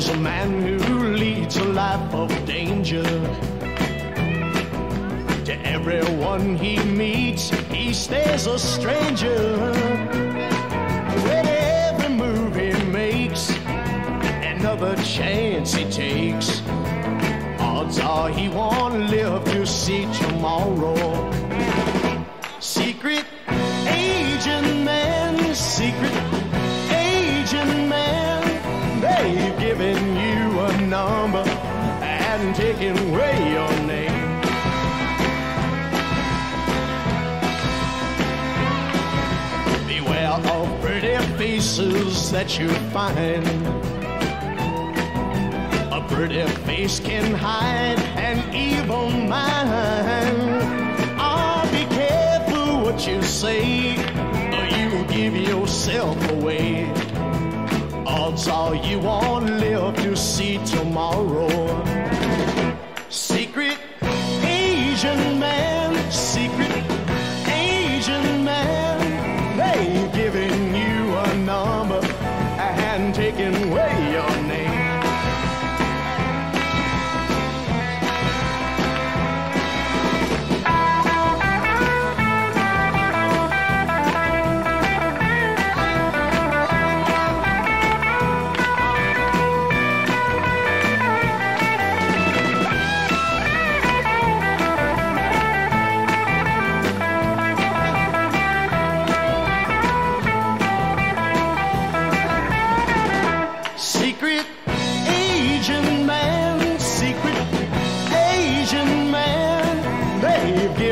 was a man who leads a life of danger. To everyone he meets, he stays a stranger. With every move he makes, another chance he takes. Odds are he won't live to see tomorrow. Secret agent man, secret faces that you find. A pretty face can hide an evil mind. Oh, be careful what you say, or you'll give yourself away. Odds are you won't live to see tomorrow.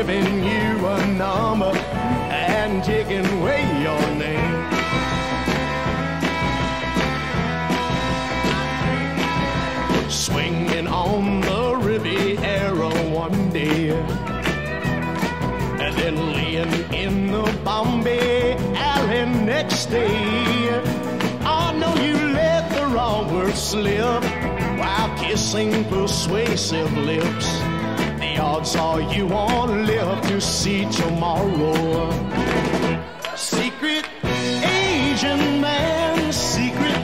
They've you a number and taking away your name. Swinging on the Riviera one day, and then laying in the Bombay alley next day. I know you let the wrong word slip while kissing persuasive lips. Odds are you won't live to see tomorrow. Secret agent man, secret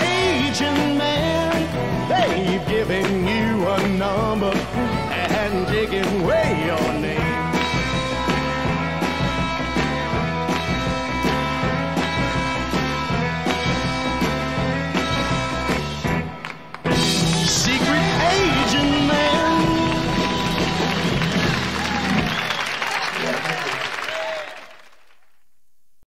agent man, they've given you a number and taken away your